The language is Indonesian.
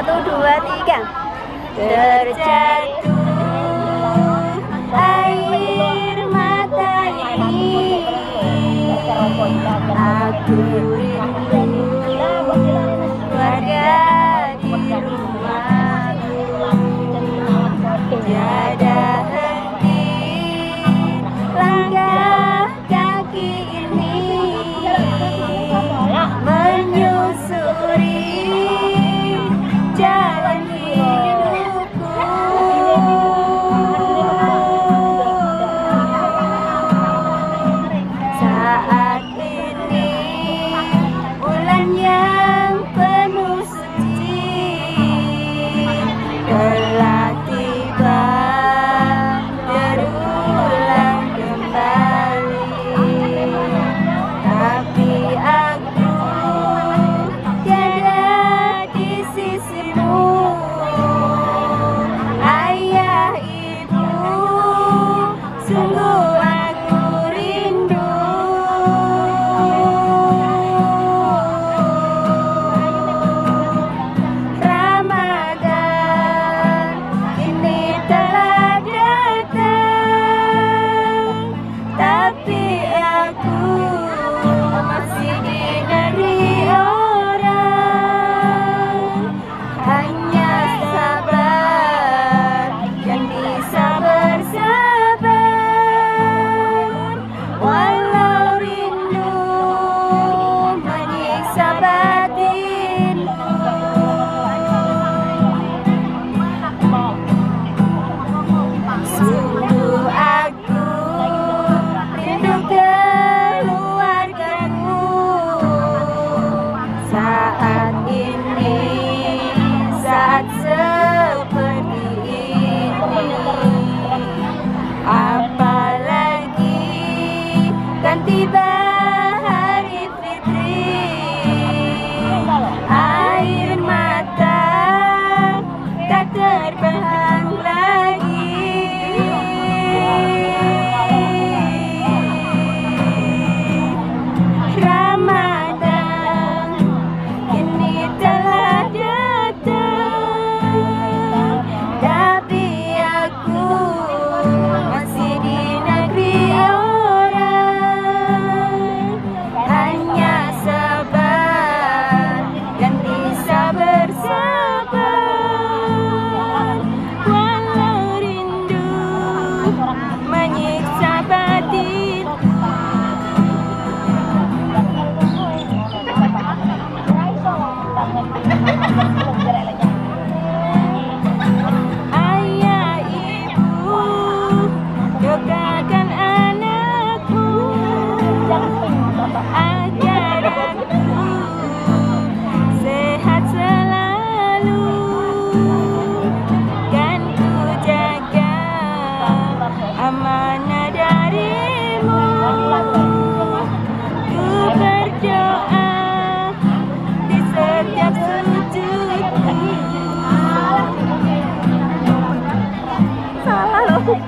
Satu, dua, tiga. Terjatuh air mata ini. Aku rindu cantidad amanah darimu? Ku berdoa di setiap sujudku. Salah loh.